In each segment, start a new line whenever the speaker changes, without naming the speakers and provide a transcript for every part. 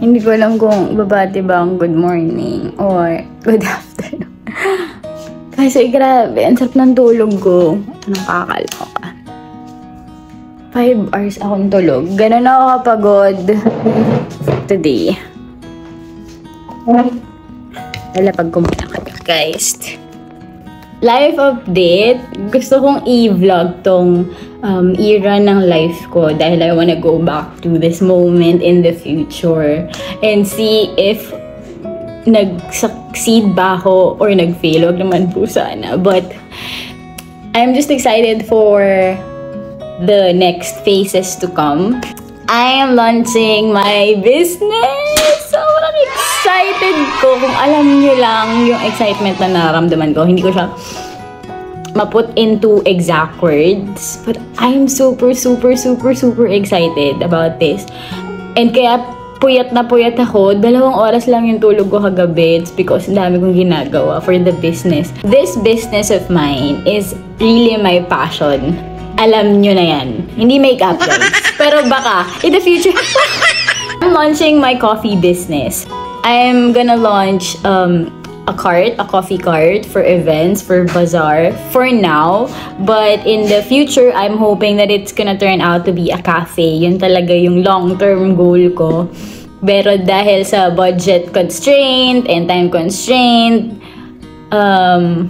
Hindi ko alam kung babati ba ang good morning or good afternoon. Kasi grabe, ang sarap ng tulog ko. Nakakaloka. Five hours akong tulog. Ganun ako kapagod today. Wala pag kumuna ka guys. Life update. Gusto kong i-vlog tong um, era ng life ko dahil I wanna go back to this moment in the future and see if nag-succeed ba ako or nag-fail. Huwag naman po sana. But, I'm just excited for the next phases to come. I am launching my business! Excited ko. Kung alam nyo lang yung excitement na naramdaman ko, hindi ko siya ma-put into exact words. But I'm super, super, super, super excited about this. And kaya puyat na puyat ako. Dalawang oras lang yung tulog ko kagabi. It's because ang dami kong ginagawa for the business. This business of mine is really my passion. Alam nyo na yan. Hindi makeup, guys. Pero baka, in the future, I'm launching my coffee business. I'm gonna launch um, a cart, a coffee cart for events, for bazaar for now. But in the future, I'm hoping that it's gonna turn out to be a cafe. Yun talaga yung long-term goal ko. Pero dahil sa budget constraint and time constraint, um,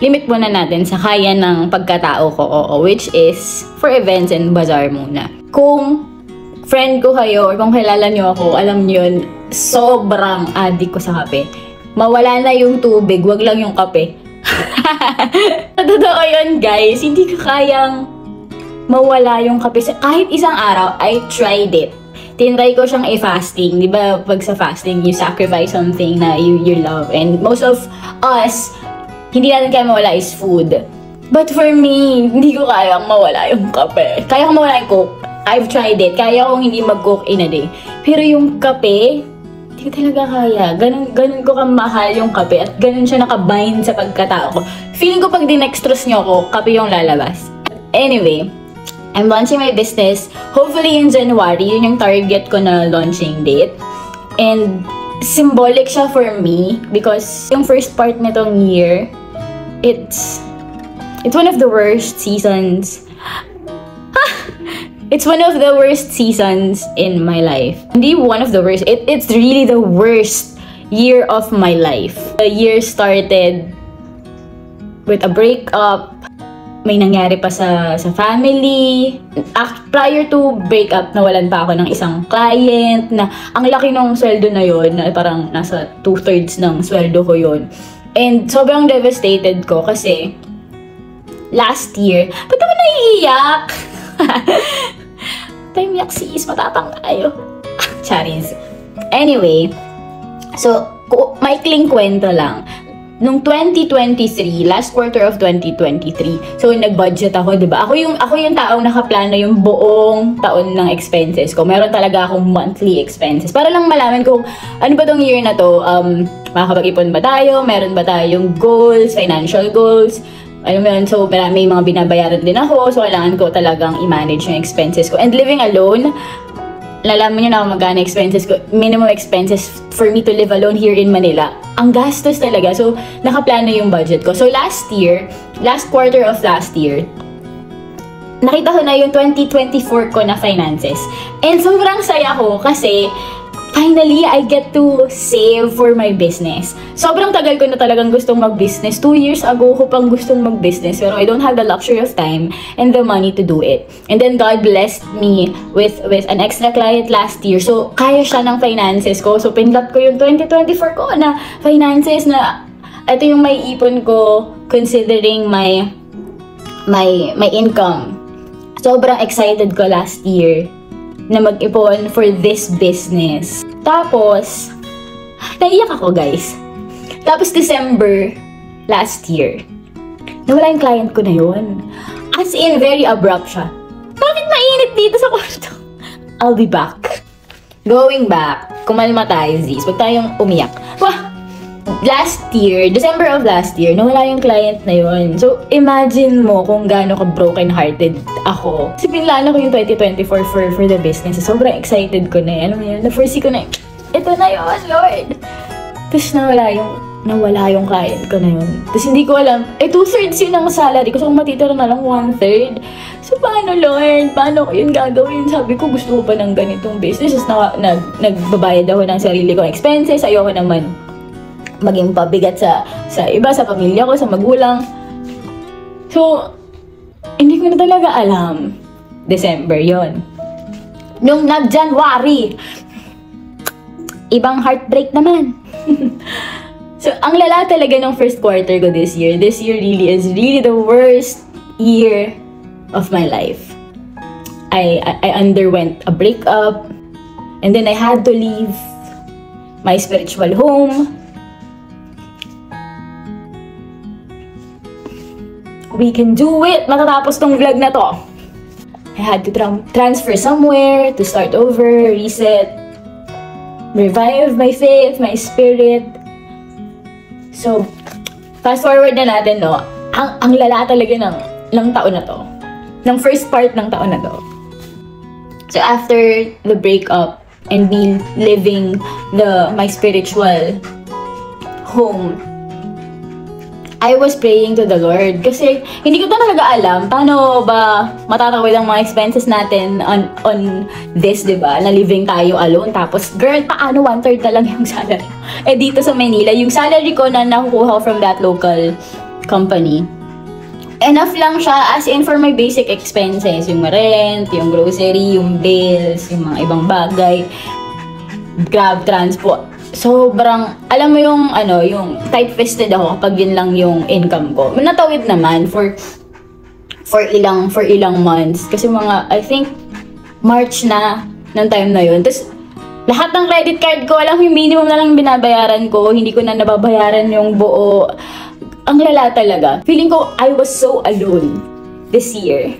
limit muna natin sa kaya ng pagkatao ko, oo, which is for events and bazaar muna. Kung friend ko kayo or kung kilala nyo ako, alam nyo yun, sobrang addict ko sa kape. Mawala na yung tubig, wag lang yung kape. Totoo yun, guys. Hindi ko kayang mawala yung kape. Kahit isang araw, I tried it. Tinry ko siyang i-fasting. Di ba, pag sa fasting, you sacrifice something na you, you love. And most of us, hindi natin kaya mawala is food. But for me, hindi ko kayang mawala yung kape. Kaya ko mawala yung coke. I've tried it. Kaya kong hindi mag-cook in a day. Pero yung kape, hindi ko talaga kaya. Ganun, ganun ko kamahal yung kape at ganun siya nakabind sa pagkatao ko. Feeling ko pag dinextrose nyo ako, kape yung lalabas. Anyway, I'm launching my business. Hopefully in January, yun yung target ko na launching date. And symbolic siya for me because yung first part nitong year, it's it's one of the worst seasons. It's one of the worst seasons in my life. Hindi one of the worst. It, it's really the worst year of my life. The year started with a breakup. May nangyari pa sa, sa family. Act, prior to breakup, nawalan pa ako ng isang client na ang laki ng sweldo na yon na parang nasa two-thirds ng sweldo ko yon And sobrang devastated ko kasi last year, ba't ako naiiyak? Time yak sis, matapang tayo. Charis. Anyway, so, maikling kwento lang. Nung 2023, last quarter of 2023, so nag-budget ako, 'di ba? Ako yung ako yung taong nakaplano yung buong taon ng expenses ko. Meron talaga akong monthly expenses para lang malaman kung ano ba tong year na to, um makakapag-ipon ba tayo, meron ba tayong goals, financial goals, alam mo yun, so may mga binabayaran din ako, so kailangan ko talagang i-manage yung expenses ko. And living alone, lalaman nyo na kung magkano expenses ko, minimum expenses for me to live alone here in Manila. Ang gastos talaga. So, nakaplano yung budget ko. So, last year, last quarter of last year, nakita ko na yung 2024 ko na finances. And sobrang saya ko kasi finally, I get to save for my business. Sobrang tagal ko na talagang gustong mag-business. Two years ago ko pang gustong mag-business pero I don't have the luxury of time and the money to do it. And then God blessed me with with an extra client last year. So, kaya siya ng finances ko. So, pinlot ko yung 2024 ko na finances na ito yung may ipon ko considering my my my income. Sobrang excited ko last year na mag-ipon for this business. Tapos, naiyak ako guys. Tapos December last year, nawala yung client ko na yun. As in, very abrupt siya. Bakit mainit dito sa kwarto? I'll be back. Going back, kumalma tayo, Ziz. Huwag tayong umiyak. Wah! Last year, December of last year, nawala yung client na yun. So, imagine mo kung gaano ka broken-hearted ako. Kasi pinlano ko yung 2024 for, for the business. Sobrang excited ko na eh. Alam mo yun, na-foresee ko na ito na yun, Lord! Tapos nawala yung nawala yung client ko na yun. Tapos hindi ko alam, eh two-thirds yun ang salary ko. So kung matitira na lang one-third. So paano Lord? Paano ko yun gagawin? Sabi ko gusto ko pa ng ganitong business. Tapos na, nag, nagbabayad ako ng sarili kong expenses. Ayoko naman maging pabigat sa, sa iba, sa pamilya ko, sa magulang. So, hindi ko na talaga alam. December yon Nung nag-January, ibang heartbreak naman. So, ang lala talaga ng first quarter ko this year. This year really is really the worst year of my life. I, I, I underwent a breakup. And then I had to leave my spiritual home. We can do it! Matatapos tong vlog na to. I had to tra transfer somewhere, to start over, reset, revive my faith, my spirit, So, fast forward na natin, no? Ang, ang lala talaga ng, ng taon na to. Ng first part ng taon na to. So, after the breakup and me living the my spiritual home I was praying to the Lord. Kasi hindi ko talaga alam paano ba matatawid ang mga expenses natin on on this, 'di ba? Na living tayo alone. Tapos girl, paano one third na lang yung salary? Eh dito sa Manila, yung salary ko na nakukuha from that local company enough lang siya as in for my basic expenses, yung rent, yung grocery, yung bills, yung mga ibang bagay, grab, transport sobrang, alam mo yung, ano, yung tight-fisted ako kapag yun lang yung income ko. Natawid naman for, for ilang, for ilang months. Kasi mga, I think, March na, ng time na yun. Tapos, lahat ng credit card ko, alam yung minimum na lang binabayaran ko. Hindi ko na nababayaran yung buo. Ang lala talaga. Feeling ko, I was so alone this year.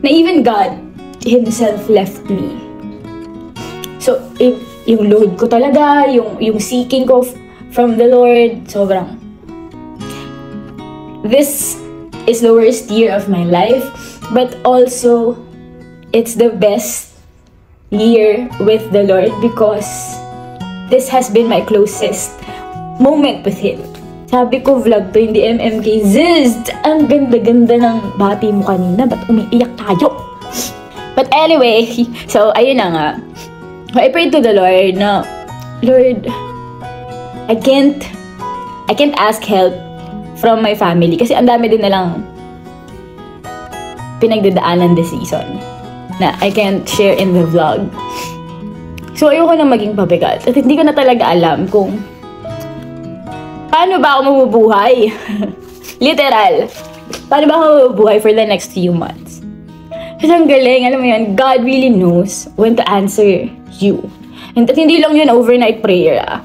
Na even God Himself left me. So, if yung load ko talaga, yung, yung seeking ko from the Lord, sobrang. This is the worst year of my life, but also, it's the best year with the Lord because this has been my closest moment with Him. Sabi ko, vlog to, hindi MMK. Zzzz! Ang ganda-ganda ng bati mo kanina. Ba't umiiyak tayo? But anyway, so ayun na nga. I prayed to the Lord na, Lord, I can't, I can't ask help from my family kasi ang dami din nalang pinagdadaanan this season na I can't share in the vlog. So, ayoko na maging pabigat. At hindi ko na talaga alam kung paano ba ako mabubuhay. Literal. Paano ba ako mabubuhay for the next few months? Kasi ang galing, alam mo yun, God really knows when to answer you. And at hindi lang yun overnight prayer ah.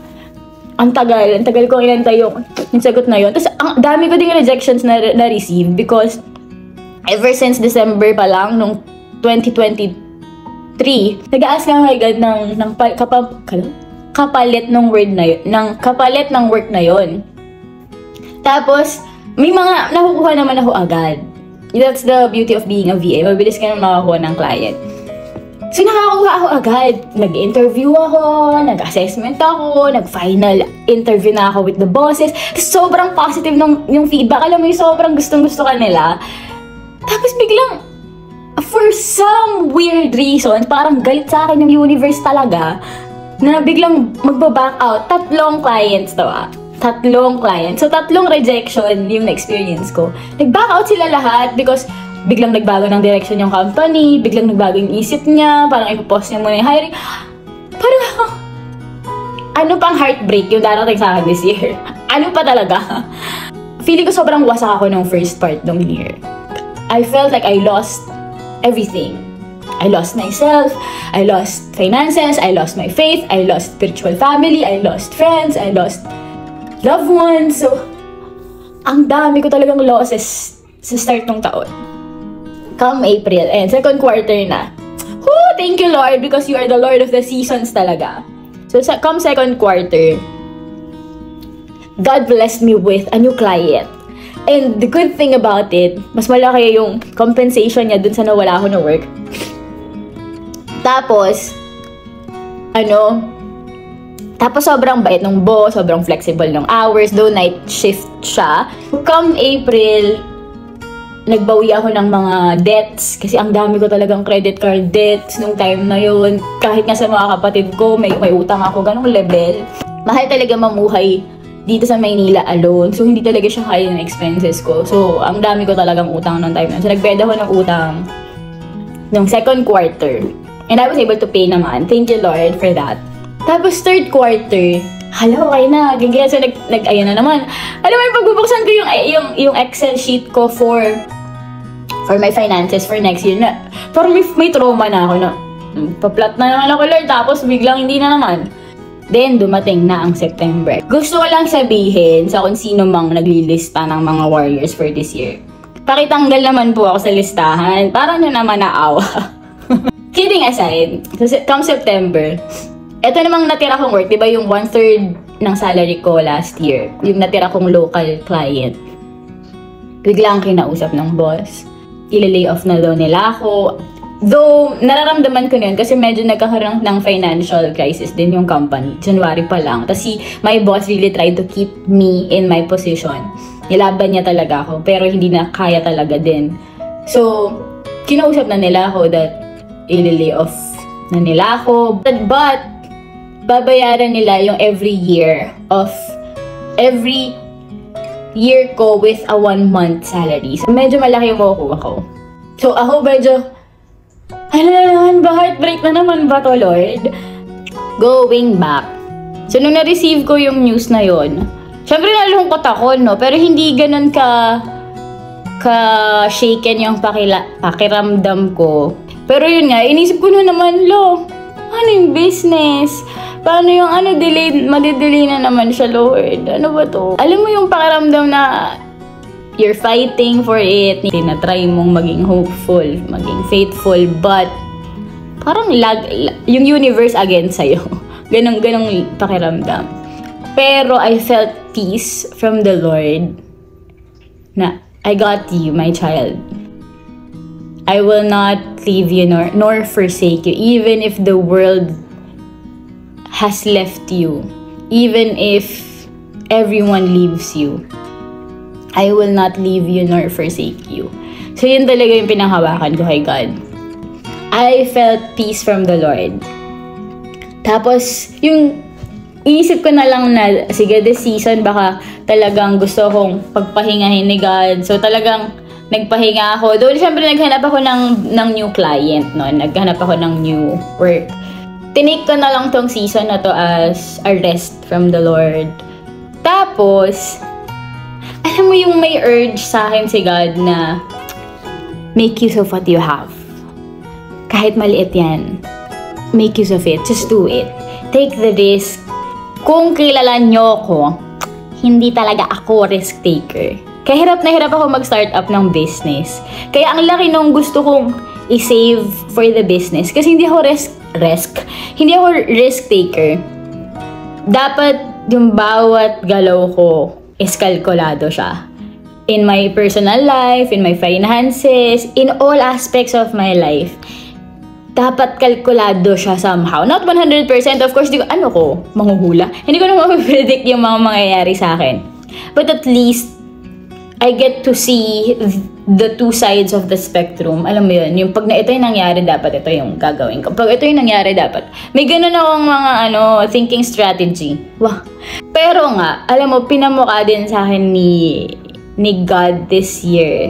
Ang tagal, ang tagal ko inantay yung, yung sagot na yun. Tapos ang dami ko ding rejections na, na-receive because ever since December pa lang, nung 2023, nag-ask nga kay God ng, ng kapa, kapalit ng word na yun, ng kapalit ng work na yun. Tapos, may mga nakukuha naman ako agad. That's the beauty of being a VA. Mabilis ka na makakuha ng client. So, nakakuha ako agad. Nag-interview ako, nag-assessment ako, nag-final interview na ako with the bosses. Tapos sobrang positive ng yung feedback. Alam mo yung sobrang gustong-gusto ka nila. Tapos biglang, for some weird reason, parang galit sa akin yung universe talaga, na biglang magbaback out. Tatlong clients daw ah. Tatlong clients. So, tatlong rejection yung na-experience ko. Nag-back out sila lahat because biglang nagbago ng direction yung company, biglang nagbago yung isip niya, parang ipopost niya muna yung hiring. Parang, ano pang heartbreak yung darating sa akin this year? ano pa talaga? Feeling ko sobrang wasak ako nung first part ng year. I felt like I lost everything. I lost myself, I lost finances, I lost my faith, I lost spiritual family, I lost friends, I lost loved ones. So, ang dami ko talagang losses sa start ng taon come April. And second quarter na. Woo! Thank you, Lord, because you are the Lord of the seasons talaga. So, sa, come second quarter, God blessed me with a new client. And the good thing about it, mas malaki yung compensation niya dun sa nawala ako na work. Tapos, ano, tapos sobrang bait ng boss, sobrang flexible ng hours, though night shift siya. Come April, nagbawi ako ng mga debts kasi ang dami ko talagang credit card debts nung time na yun. Kahit nga sa mga kapatid ko, may, may utang ako, ganong level. Mahal talaga mamuhay dito sa Maynila alone. So, hindi talaga siya kaya ng expenses ko. So, ang dami ko talagang utang nung time na. So, nagbeda ko ng utang nung second quarter. And I was able to pay naman. Thank you, Lord, for that. Tapos, third quarter, hala, okay na. Gagaya, so, nag, nag, ayun na naman. Alam mo, pagbubuksan ko yung, yung, yung Excel sheet ko for for my finances for next year na parang may, may trauma na ako na hmm, paplat na naman ako Lord tapos biglang hindi na naman. Then, dumating na ang September. Gusto ko lang sabihin sa kung sino mang naglilista ng mga warriors for this year. Pakitanggal naman po ako sa listahan. Parang nyo naman naawa. Kidding aside, come September, ito namang natira kong work, di ba yung one-third ng salary ko last year, yung natira kong local client. Biglang kinausap ng boss. Ile-lay off na daw nila ako Though, nararamdaman ko yun kasi medyo nagkakaroon ng financial crisis din yung company. January pa lang. Tapos si my boss really tried to keep me in my position. Nilaban niya talaga ako, pero hindi na kaya talaga din. So, kinausap na nila ako that ililay off na nila ako. But, but, babayaran nila yung every year of every year ko with a one month salary. So, medyo malaki yung makukuha ko. So, ako medyo ano na naman ba? Heartbreak na naman ba to, Lord? Going back. So, nung na-receive ko yung news na yon, syempre nalungkot ako, no? Pero hindi ganun ka ka-shaken yung pakila, pakiramdam ko. Pero yun nga, inisip ko na naman, lo, ano yung business? Paano yung ano, delay, madidelay na naman siya, Lord? Ano ba to? Alam mo yung pakiramdam na you're fighting for it, tinatry mong maging hopeful, maging faithful, but parang lag, yung universe against sa'yo. ganong, ganong pakiramdam. Pero I felt peace from the Lord na I got you, my child. I will not leave you nor, nor forsake you, even if the world has left you, even if everyone leaves you. I will not leave you nor forsake you. So yun talaga yung pinanghawakan ko kay God. I felt peace from the Lord. Tapos, yung inisip ko na lang na, sige, this season, baka talagang gusto kong pagpahingahin ni God. So, talagang nagpahinga ako. Doon, syempre, naghanap ako ng, ng new client, no? Naghanap ako ng new work. Tinake ko na lang tong season na to as a rest from the Lord. Tapos, alam mo yung may urge sa akin si God na make use of what you have. Kahit maliit yan, make use of it. Just do it. Take the risk. Kung kilala nyo ko, hindi talaga ako risk taker. Kaya hirap na hirap ako mag-start up ng business. Kaya ang laki nung gusto kong i-save for the business. Kasi hindi ako risk, risk, hindi ako risk taker. Dapat yung bawat galaw ko is kalkulado siya. In my personal life, in my finances, in all aspects of my life, dapat kalkulado siya somehow. Not 100%, of course, di ko, ano ko, manghuhula. Hindi ko na mapipredict yung mga mangyayari sa akin. But at least, I get to see the two sides of the spectrum. Alam mo yun, yung pag na ito yung nangyari, dapat ito yung gagawin ko. Pag ito yung nangyari, dapat. May ganun akong mga ano, thinking strategy. Wah. Pero nga, alam mo, pinamukha din sa akin ni, ni God this year.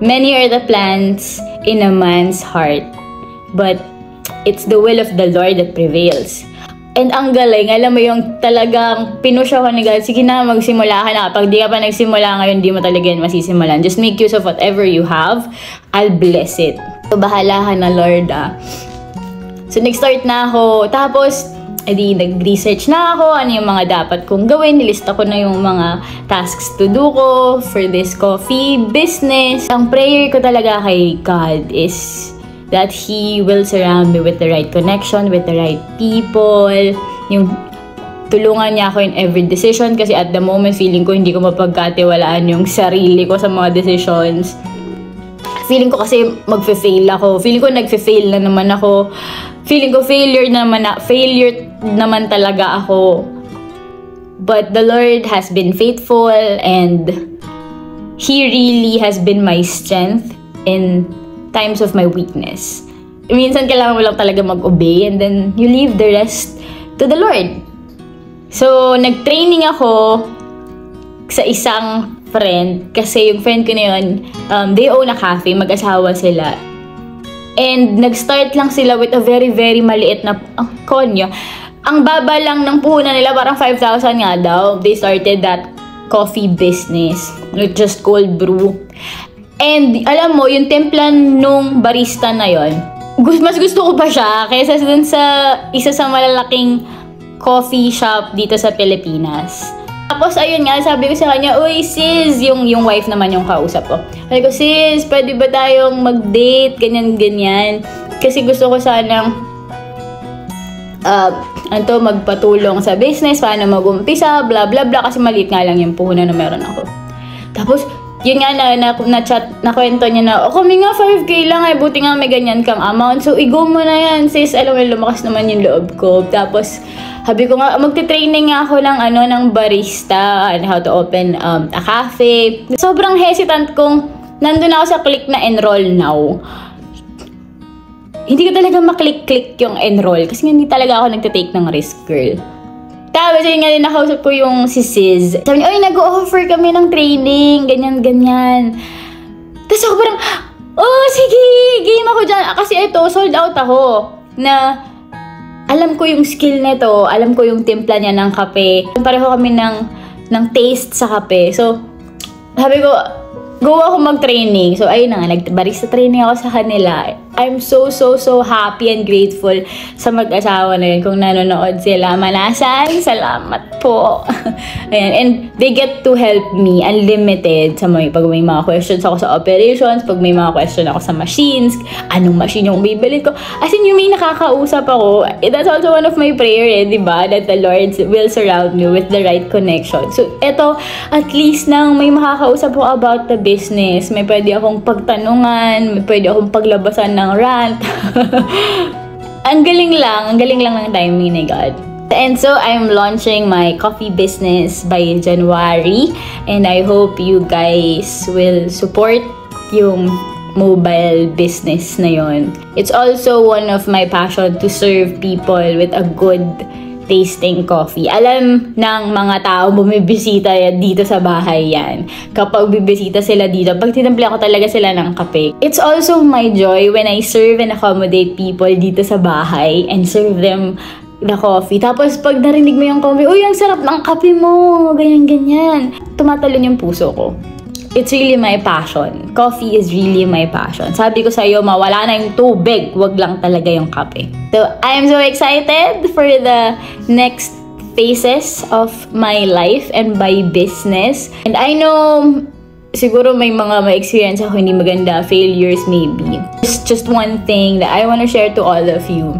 Many are the plans in a man's heart, but it's the will of the Lord that prevails. And ang galing, alam mo yung talagang pinush ako ni God, sige na, magsimula ka na. Pag di ka pa nagsimula ngayon, di mo talaga yan masisimulan. Just make use of whatever you have. I'll bless it. So, bahala ka na, Lord, ah. So, nag-start na ako. Tapos, edi nag-research na ako, ano yung mga dapat kong gawin. Nilista ko na yung mga tasks to do ko for this coffee business. Ang prayer ko talaga kay God is that He will surround me with the right connection, with the right people, yung tulungan niya ako in every decision kasi at the moment feeling ko hindi ko mapagkatiwalaan yung sarili ko sa mga decisions. Feeling ko kasi magfe-fail ako. Feeling ko nagfe-fail na naman ako. Feeling ko failure naman na, failure naman talaga ako. But the Lord has been faithful and He really has been my strength in times of my weakness. Minsan kailangan mo lang talaga mag-obey and then you leave the rest to the Lord. So, nag-training ako sa isang friend kasi yung friend ko na yun, um, they own a cafe, mag-asawa sila. And nag-start lang sila with a very, very maliit na uh, konyo. Ang baba lang ng puhunan nila, parang 5,000 nga daw. They started that coffee business with just cold brew. And alam mo, yung templan nung barista na yon, mas gusto ko pa siya kaysa dun sa isa sa malalaking coffee shop dito sa Pilipinas. Tapos, ayun nga, sabi ko sa kanya, Uy, sis, yung, yung wife naman yung kausap ko. Sabi ko, sis, pwede ba tayong mag-date, ganyan-ganyan. Kasi gusto ko sanang, uh, anto, magpatulong sa business, paano mag-umpisa, bla bla bla, kasi maliit nga lang yung puhunan na meron ako. Tapos, yun nga na, na, na chat, na kwento niya na, oh, kami nga 5k lang ay, buti nga may ganyan kang amount. So, i-go mo na yan, sis. Alam mo, lumakas naman yung loob ko. Tapos, habi ko nga, magte-training nga ako ng, ano, ng barista and how to open um, a cafe. Sobrang hesitant kung nandun ako sa click na enroll now. Hindi ko talaga maklik-click yung enroll kasi hindi talaga ako nagte-take ng risk, girl. Tapos yun nga din nakausap ko yung si Sis. Sabi niya, oy, nag-offer kami ng training, ganyan, ganyan. Tapos ako parang, oh, sige, game ako dyan. Kasi ito, sold out ako. Na, alam ko yung skill nito, alam ko yung timpla niya ng kape. Pareho kami ng, ng taste sa kape. So, sabi ko, go ako mag-training. So, ayun na nga, nag-barista training ako sa kanila. I'm so, so, so happy and grateful sa mag-asawa na yun. Kung nanonood sila, manasan, salamat po. Ayan. And they get to help me unlimited sa mga, pag may mga questions ako sa operations, pag may mga question ako sa machines, anong machine yung bibilin ko. As in, yung may nakakausap ako, that's also one of my prayer eh, di ba? That the Lord will surround me with the right connection. So, eto, at least nang may makakausap ko about the business, may pwede akong pagtanungan, may pwede akong paglabasan ng rant. ang galing lang, ang galing lang ng timing ni God. And so, I'm launching my coffee business by January. And I hope you guys will support yung mobile business na yon. It's also one of my passion to serve people with a good tasting coffee. Alam ng mga tao bumibisita dito sa bahay yan. Kapag bibisita sila dito, pag tinample ako talaga sila ng kape. It's also my joy when I serve and accommodate people dito sa bahay and serve them the coffee. Tapos pag narinig mo yung coffee, uy, ang sarap ng kape mo, ganyan-ganyan. Tumatalon yung puso ko it's really my passion. Coffee is really my passion. Sabi ko sa'yo, mawala na yung tubig, wag lang talaga yung kape. So, I'm so excited for the next phases of my life and my business. And I know siguro may mga ma-experience ako hindi maganda, failures maybe. It's just one thing that I want to share to all of you.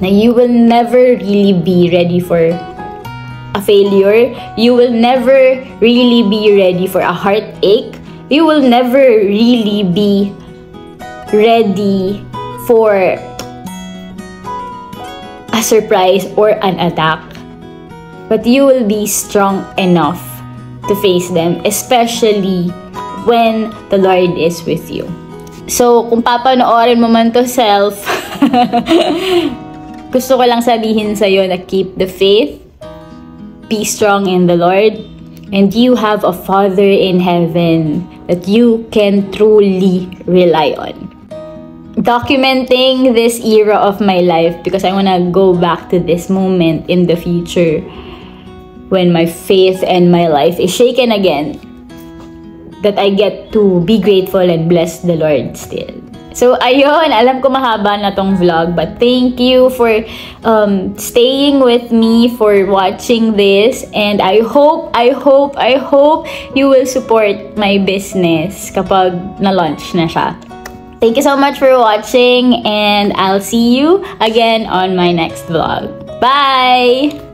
Na you will never really be ready for a failure. You will never really be ready for a heartache. You will never really be ready for a surprise or an attack. But you will be strong enough to face them, especially when the Lord is with you. So, kung papanoorin mo man to self, gusto ko lang sabihin sa'yo na keep the faith, Be strong in the Lord, and you have a Father in heaven that you can truly rely on. Documenting this era of my life because I want to go back to this moment in the future when my faith and my life is shaken again. That I get to be grateful and bless the Lord still. So, ayun, alam ko mahaba na tong vlog, but thank you for um, staying with me, for watching this, and I hope, I hope, I hope you will support my business kapag na-launch na siya. Thank you so much for watching, and I'll see you again on my next vlog. Bye!